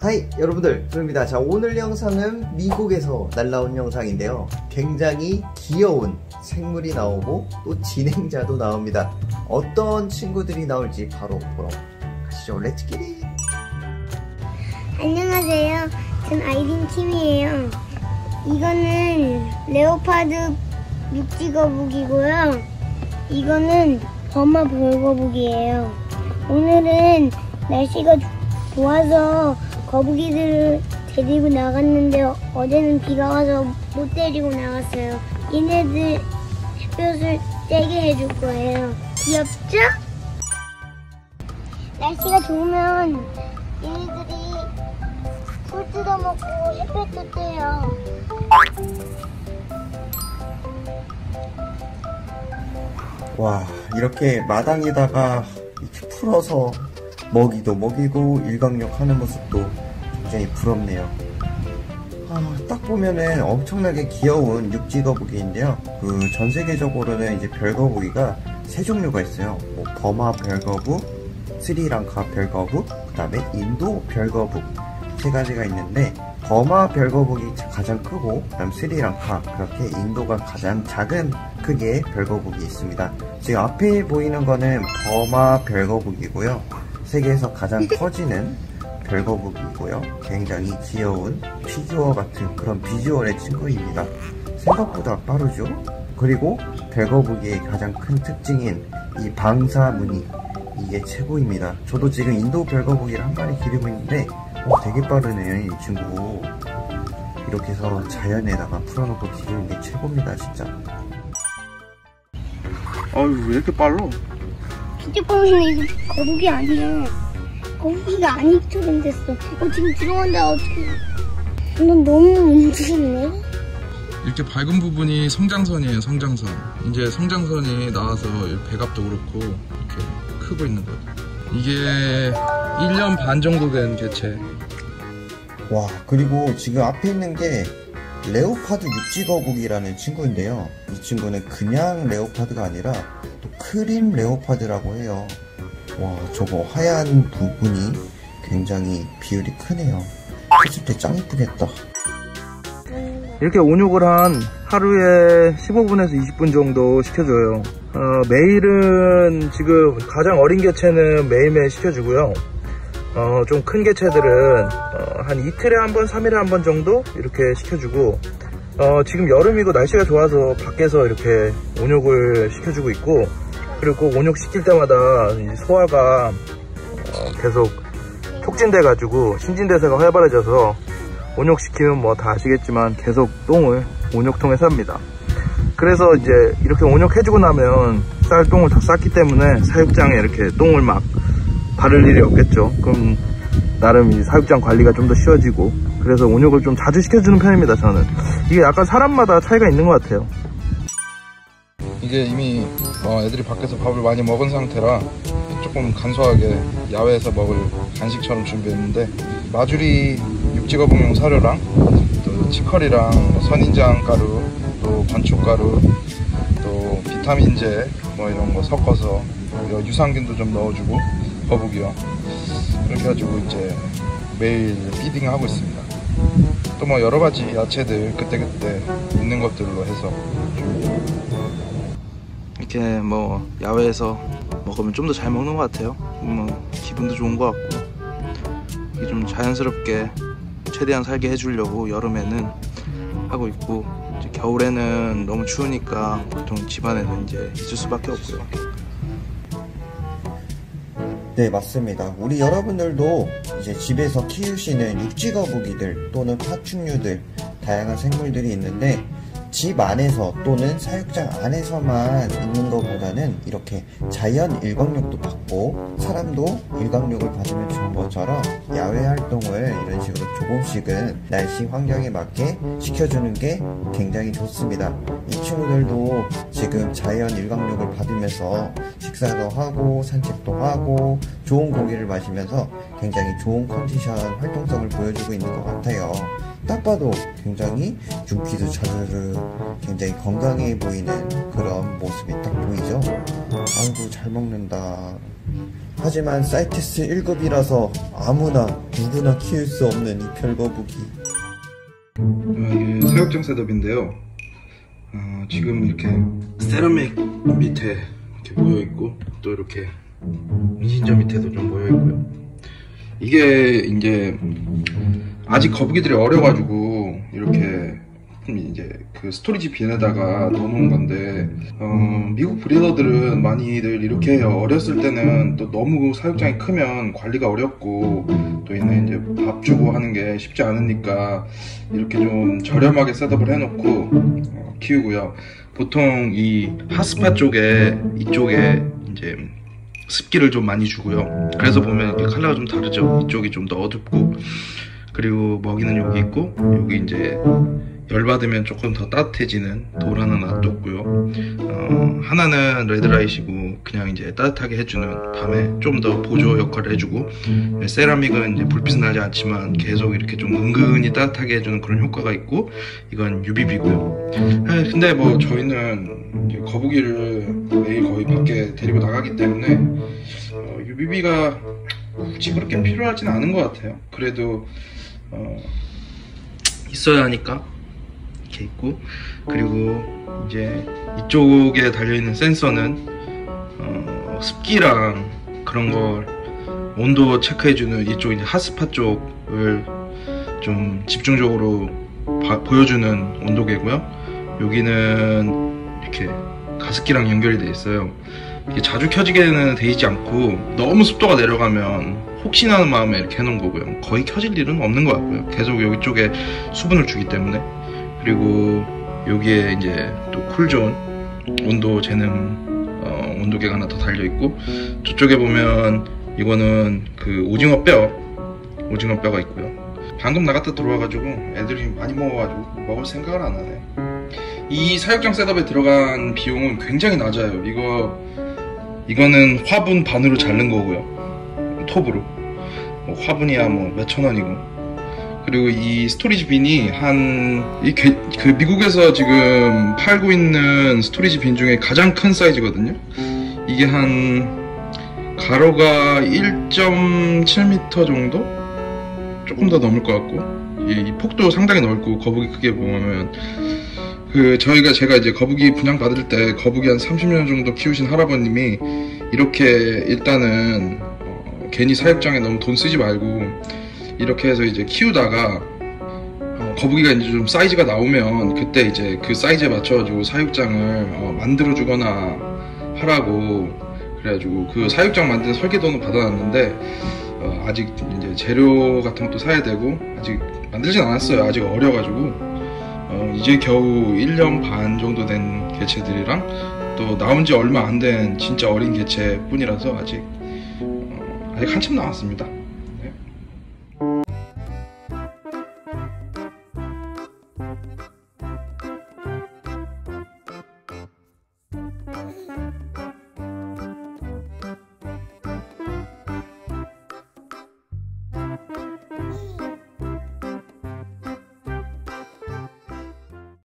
Hi 여러분들 조입니다 자 오늘 영상은 미국에서 날라온 영상인데요 굉장히 귀여운 생물이 나오고 또 진행자도 나옵니다 어떤 친구들이 나올지 바로 보러 가시죠 Let's get it 안녕하세요. 전 아이린 킴이에요. 이거는 leopard 육지 거북이고요. 이거는 버마 벌거북이에요. 오늘은 날씨가 조- 좋아서 거북이들을 데리고 나갔는데 어제는 비가 와서 못 데리고 나갔어요. 얘네들 햇볕을 쬐게 해줄 거예요. 귀엽죠? 날씨가 좋으면 얘네들이 풀 뜯어먹고 햇볕도 떼요. 와 이렇게 마당에다가 이렇게 풀어서 먹이도 먹이고 일광욕 하는 모습도 굉장히 부럽네요 아, 딱 보면은 엄청나게 귀여운 육지거북이인데요 그 전 세계적으로는 이제 별거북이가 세 종류가 있어요 뭐 버마 별거북 스리랑카 별거북 그 다음에 인도 별거북 세 가지가 있는데 버마 별거북이 가장 크고 그다음 스리랑카 그렇게 인도가 가장 작은 크기의 별거북이 있습니다. 지금 앞에 보이는 거는 버마 별거북이고요. 세계에서 가장 커지는 별거북이고요. 굉장히 귀여운 피규어 같은 그런 비주얼의 친구입니다. 생각보다 빠르죠? 그리고 별거북이의 가장 큰 특징인 이 방사 무늬 이게 최고입니다. 저도 지금 인도 별거북이를 한 마리 기르고 있는데 어, 되게 빠르네요 이 친구 이렇게 해서 자연에다가 풀어놓고 기르는 게 최고입니다 진짜 아유 왜 이렇게 빨라? 이거 거북이 아니야. 거북이가 아니처럼 됐어. 어, 지금 들어간다, 어떡해. 넌 너무 움직이네. 이렇게 밝은 부분이 성장선이에요 성장선 이제 성장선이 나와서 배갑도 그렇고 이렇게 크고 있는 거예요 이게 1년 반 정도 된 개체 와 그리고 지금 앞에 있는 게 레오파드 육지거북이라는 친구인데요. 이 친구는 그냥 레오파드가 아니라 또 크림 레오파드라고 해요. 와 저거 하얀 부분이 굉장히 비율이 크네요. 컸을 때 짱 이쁘겠다. 이렇게 온욕을 한 하루에 15분에서 20분 정도 시켜줘요. 어, 매일은 지금 가장 어린 개체는 매일매일 시켜주고요 어, 좀 큰 개체들은 어, 한 이틀에 한 번, 3일에 한 번 정도 이렇게 시켜주고 어, 지금 여름이고 날씨가 좋아서 밖에서 이렇게 온욕을 시켜주고 있고 그리고 온욕 시킬 때마다 이 소화가 어, 계속 촉진돼 가지고 신진대사가 활발해져서 온욕 시키면 뭐 다 아시겠지만 계속 똥을 온욕통에 삽니다. 그래서 이제 이렇게 온욕해주고 나면 쌀 똥을 다 쌌기 때문에 사육장에 이렇게 똥을 막 바를 일이 없겠죠. 그럼 나름 이 사육장 관리가 좀 더 쉬워지고 그래서 온욕을 좀 자주 시켜주는 편입니다. 저는 이게 약간 사람마다 차이가 있는 것 같아요. 이게 이미 어, 애들이 밖에서 밥을 많이 먹은 상태라 조금 간소하게 야외에서 먹을 간식처럼 준비했는데 마주리 육지거북용 사료랑 또 치커리랑 뭐 선인장 가루 또 건축가루 또 비타민제 뭐 이런 거 섞어서 유산균도 좀 넣어주고 거북이요 이렇게 해가지고 이제 매일 피딩 하고 있습니다 또 뭐 여러 가지 야채들 그때그때 있는 것들로 해서 이렇게 뭐 야외에서 먹으면 좀 더 잘 먹는 것 같아요. 뭐 기분도 좋은 것 같고 이게 좀 자연스럽게 최대한 살게 해주려고 여름에는 하고 있고 겨울에는 너무 추우니까 보통 집안에는 이제 있을 수밖에 없고요. 네, 맞습니다. 우리 여러분들도 이제 집에서 키우시는 육지거북이들 또는 파충류들, 다양한 생물들이 있는데 집 안에서 또는 사육장 안에서만 있는 것보다는 이렇게 자연 일광욕도 받고 사람도 일광욕을 받으면 좋은 것처럼 야외 활동을 이런 조금씩은 날씨 환경에 맞게 시켜주는 게 굉장히 좋습니다. 이 친구들도 지금 자연 일광욕을 받으면서 식사도 하고 산책도 하고 좋은 공기를 마시면서 굉장히 좋은 컨디션 활동성을 보여주고 있는 것 같아요. 딱 봐도 굉장히 윤기도 자르르 굉장히 건강해 보이는 그런 모습이 딱 보이죠? 아이고 잘 먹는다 하지만 사이테스 1급이라서 아무나 누구나 키울 수 없는 이 별거북이 어, 이게 사육장 셋업인데요. 어, 지금 이렇게 세라믹 밑에 이렇게 모여 있고 또 이렇게 은신저 밑에도 좀 모여 있고요. 이게 이제 아직 거북이들이 어려가지고 이렇게 이제 그 storage bin에다가 넣어놓은 건데 어, 미국 breeder들은 많이들 이렇게 해요. 어렸을 때는 또 너무 사육장이 크면 관리가 어렵고 또 얘는 이제 밥 주고 하는 게 쉽지 않으니까 이렇게 좀 저렴하게 setup을 해놓고 어, 키우고요. 보통 이 hot spot 쪽에 이쪽에 이제 습기를 좀 많이 주고요. 그래서 보면 이렇게 컬러가 좀 다르죠. 이쪽이 좀 더 어둡고 그리고 먹이는 여기 있고 여기 이제 열받으면 조금 더 따뜻해지는 돌 하나 놔뒀고요. 어, 하나는 레드라이트이고 그냥 이제 따뜻하게 해주는 밤에 좀 더 보조 역할을 해주고 세라믹은 이제 불빛은 나지 않지만 계속 이렇게 좀 은근히 따뜻하게 해주는 그런 효과가 있고 이건 UVB고요. 근데 뭐 저희는 거북이를 매일 거의 밖에 데리고 나가기 때문에 어, UVB가 굳이 그렇게 필요하진 않은 것 같아요. 그래도 어, 있어야 하니까 이렇게 있고 그리고 이제 이쪽에 달려있는 센서는 어, 습기랑 그런 걸 온도 체크해주는 이쪽 이제 핫스팟 쪽을 좀 집중적으로 바- 보여주는 온도계고요. 여기는 이렇게 가습기랑 연결이 돼 있어요. 이게 자주 켜지게는 돼 있지 않고 너무 습도가 내려가면 혹시나 하는 마음에 이렇게 해놓은 거고요. 거의 켜질 일은 없는 것 같고요. 계속 여기 쪽에 수분을 주기 때문에 그리고 여기에 이제 또 쿨존 온도 재는 어, 온도계가 하나 더 달려 있고 저쪽에 보면 이거는 그 오징어 뼈 오징어 뼈가 있고요. 방금 나갔다 들어와가지고 애들이 많이 먹어가지고 먹을 생각을 안 하네. 이 사육장 setup에 들어간 비용은 굉장히 낮아요. 이거 이거는 화분 반으로 자른 거고요. 톱으로 뭐 화분이야 뭐 몇천 원이고 그리고 이 storage bin이 한이 그 미국에서 지금 팔고 있는 storage bin 중에 가장 큰 사이즈거든요. 이게 한 가로가 1.7m 정도 조금 더 넘을 것 같고 이, 이 폭도 상당히 넓고 거북이 크게 보면 그 저희가 제가 이제 거북이 분양 받을 때 거북이 한 30년 정도 키우신 할아버님이 이렇게 일단은 어, 괜히 사육장에 너무 돈 쓰지 말고 이렇게 해서 이제 키우다가 어, 거북이가 이제 좀 사이즈가 나오면 그때 이제 그 사이즈에 맞춰가지고 사육장을 어, 만들어 주거나 하라고 그래가지고 그 사육장 만드는 설계도는 받아놨는데 어, 아직 이제 재료 같은 것도 사야 되고 아직 만들진 않았어요. 아직 어려가지고 어, 이제 겨우 1년 반 정도 된 개체들이랑 또 나온 지 얼마 안 된 진짜 어린 개체뿐이라서 아직 어, 아직 한참 남았습니다.